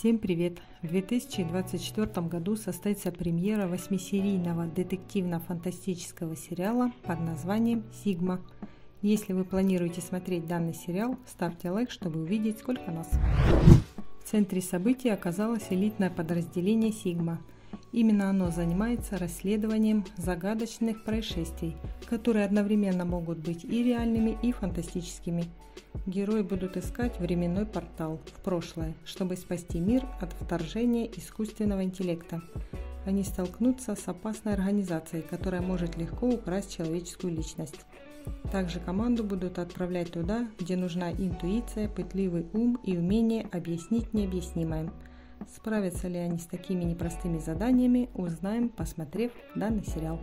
Всем привет! В 2024 году состоится премьера восьмисерийного детективно-фантастического сериала под названием «Сигма». Если вы планируете смотреть данный сериал, ставьте лайк, чтобы увидеть, сколько нас. В центре событий оказалось элитное подразделение «Сигма». Именно оно занимается расследованием загадочных происшествий, которые одновременно могут быть и реальными, и фантастическими. Герои будут искать временной портал в прошлое, чтобы спасти мир от вторжения искусственного интеллекта. Они столкнутся с опасной организацией, которая может легко украсть человеческую личность. Также команду будут отправлять туда, где нужна интуиция, пытливый ум и умение объяснить необъяснимое – Справятся ли они с такими непростыми заданиями, узнаем, посмотрев данный сериал.